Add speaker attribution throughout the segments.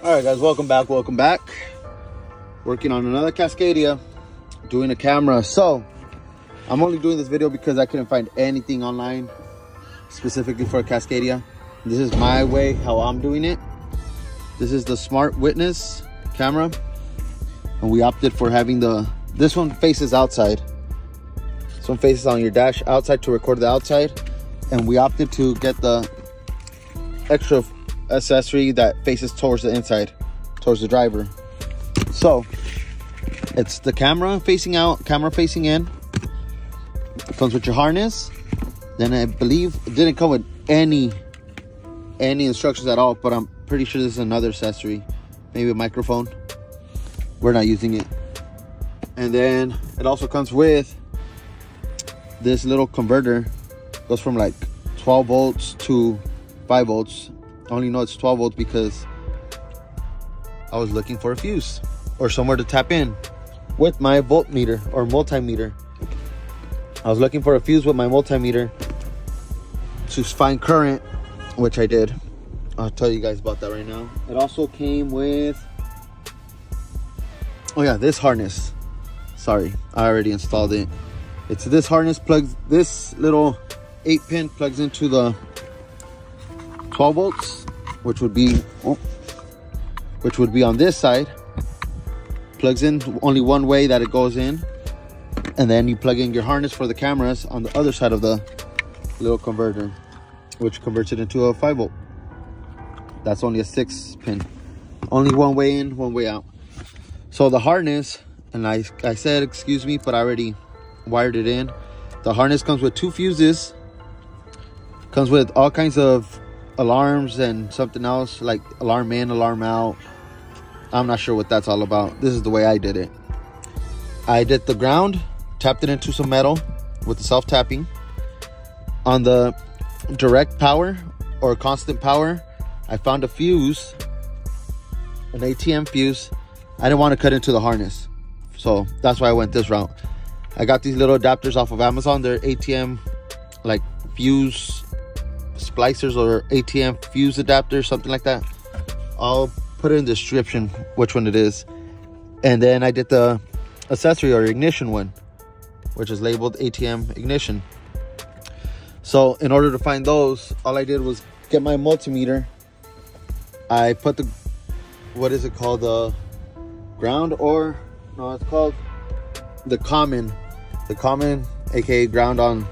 Speaker 1: All right, guys, welcome back. Welcome back. Working on another Cascadia, doing a camera. So, I'm only doing this video because I couldn't find anything online specifically for a Cascadia. This is my way, how I'm doing it. This is the Smart Witness camera. And we opted for having the, this one faces outside. This one faces on your dash outside to record the outside. And we opted to get the extra accessory that faces towards the inside, towards the driver. So it's the camera facing out, camera facing in. It comes with your harness. Then I believe it didn't come with any any instructions at all, but I'm pretty sure this is another accessory. Maybe a microphone. We're not using it. And then it also comes with this little converter. Goes from like 12 volts to 5 volts Only know it's 12 volts because I was looking for a fuse or somewhere to tap in with my voltmeter or multimeter. I was looking for a fuse with my multimeter to find current, which I did. I'll tell you guys about that right now. It also came with, oh yeah, this harness. Sorry, I already installed it. It's this harness plugs, this little eight pin plugs into the 12 volts, which would be, oh, which would be on this side. Plugs in only one way that it goes in. And then you plug in your harness for the cameras on the other side of the little converter, which converts it into a 5 volt. That's only a 6 pin. Only one way in, one way out. So the harness, and I, I said, excuse me, but I already wired it in. The harness comes with two fuses. Comes with all kinds of alarms and something else like alarm in, alarm out. I'm not sure what that's all about. This is the way I did it. I did the ground, tapped it into some metal with the self tapping. On the direct power or constant power, I found a fuse, an ATM fuse. I didn't want to cut into the harness. So that's why I went this route. I got these little adapters off of Amazon. They're ATM like fuse splicers or ATM fuse adapter, something like that. I'll put it in the description which one it is. And then I did the accessory or ignition one, which is labeled ATM ignition. So in order to find those, all I did was get my multimeter. I put the, what is it called? The ground or, no, it's called the common, the common, aka ground on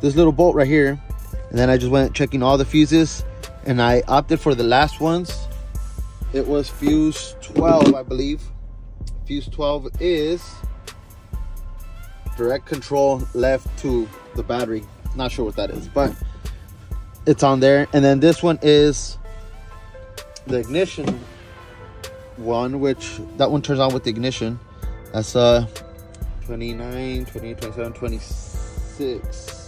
Speaker 1: this little bolt right here and then I just went checking all the fuses and I opted for the last ones. It was fuse 12, I believe. Fuse 12 is direct control left to the battery. Not sure what that is, but it's on there. And then this one is the ignition one, which that one turns on with the ignition. That's uh 29, 28, 27, 26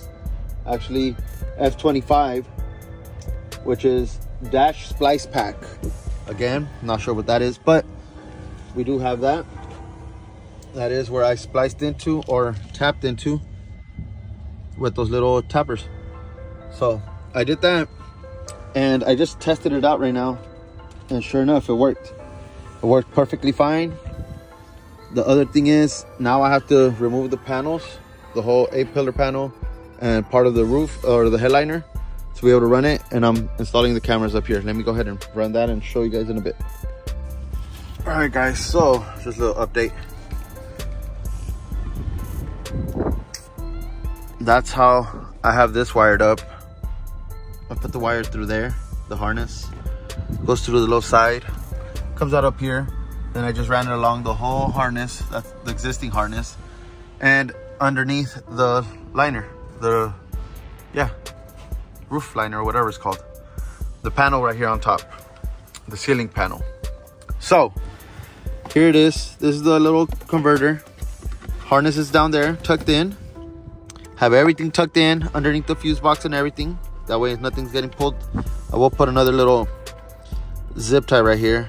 Speaker 1: actually F25, which is dash splice pack. Again, not sure what that is, but we do have that. That is where I spliced into or tapped into with those little tappers. So I did that and I just tested it out right now. And sure enough, it worked. It worked perfectly fine. The other thing is now I have to remove the panels, the whole A pillar panel and part of the roof or the headliner to be able to run it and I'm installing the cameras up here. Let me go ahead and run that and show you guys in a bit. All right guys so just a little update. That's how I have this wired up. I put the wire through there the harness. Goes through the low side. Comes out up here. Then I just ran it along the whole harness that's the existing harness and underneath the liner the, yeah, roof liner or whatever it's called. The panel right here on top, the ceiling panel. So here it is. This is the little converter. Harness is down there, tucked in. Have everything tucked in underneath the fuse box and everything. That way if nothing's getting pulled. I will put another little zip tie right here.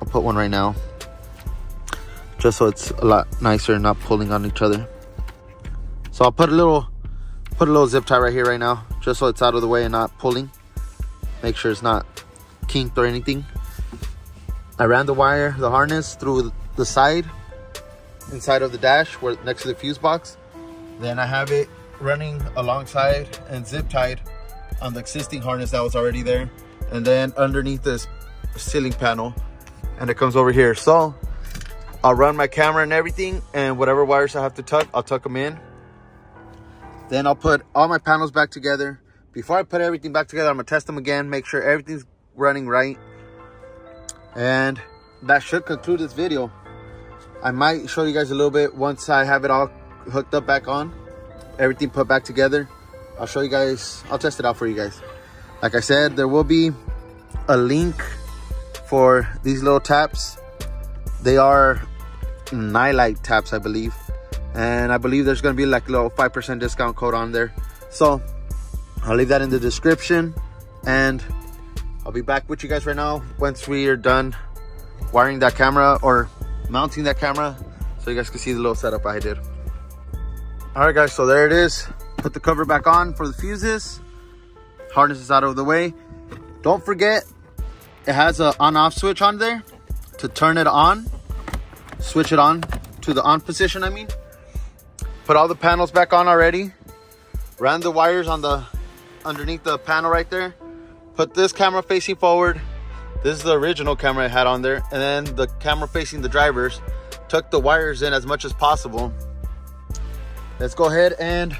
Speaker 1: I'll put one right now. Just so it's a lot nicer not pulling on each other. So I'll put a little put a little zip tie right here right now just so it's out of the way and not pulling make sure it's not kinked or anything I ran the wire, the harness through the side, inside of the dash, where next to the fuse box. Then I have it running alongside and zip tied on the existing harness that was already there. And then underneath this ceiling panel, and it comes over here. So I'll run my camera and everything, and whatever wires I have to tuck, I'll tuck them in. Then I'll put all my panels back together. Before I put everything back together, I'm gonna test them again, make sure everything's running right. And that should conclude this video. I might show you guys a little bit once I have it all hooked up back on. Everything put back together. I'll show you guys, I'll test it out for you guys. Like I said, there will be a link for these little taps. They are Nilight taps, I believe. And I believe there's gonna be like a little 5% discount code on there. So I'll leave that in the description and I'll be back with you guys right now once we are done wiring that camera or mounting that camera so you guys can see the little setup I did. All right guys, so there it is. Put the cover back on for the fuses. Harness is out of the way. Don't forget, it has a on off switch on there to turn it on. Switch it on to the on position, I mean. Put all the panels back on already. Ran the wires on the underneath the panel right there put this camera facing forward. This is the original camera I had on there. And then the camera facing the drivers. Tuck the wires in as much as possible. Let's go ahead and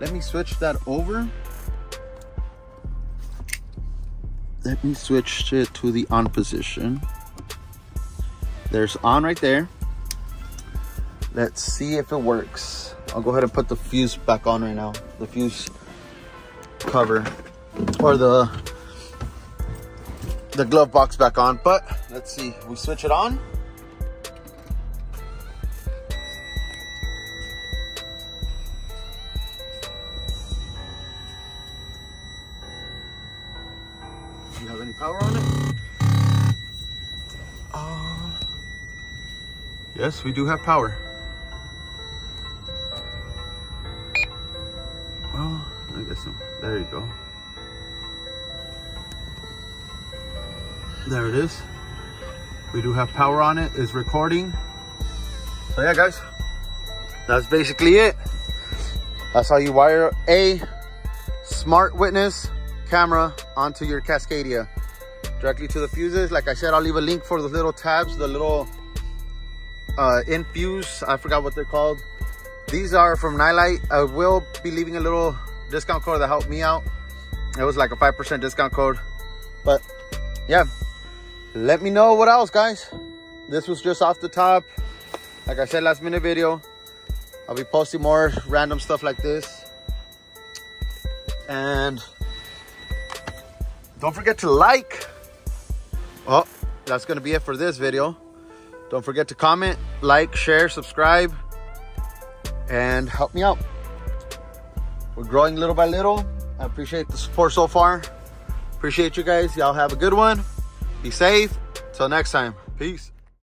Speaker 1: let me switch that over. Let me switch it to the on position. There's on right there. Let's see if it works. I'll go ahead and put the fuse back on right now. The fuse cover. Or the the glove box back on. But let's see. We switch it on. Do you have any power on it? Uh, yes we do have power there you go There it is. We do have power on it. It's recording. So yeah, guys, that's basically it. That's how you wire a smart witness camera onto your Cascadia directly to the fuses. Like I said, I'll leave a link for the little tabs, the little uh, infuse. I forgot what they're called. These are from Nilight. I will be leaving a little discount code that helped me out. It was like a 5% discount code. But yeah, let me know what else guys. This was just off the top. Like i said last minute video. I'll be posting more random stuff like this. And don't forget to like. Oh that's gonna be it for this video. Don't forget to comment like share subscribe and help me out we're growing little by little i appreciate the support so far appreciate you guys y'all have a good one be safe. Till next time. Peace.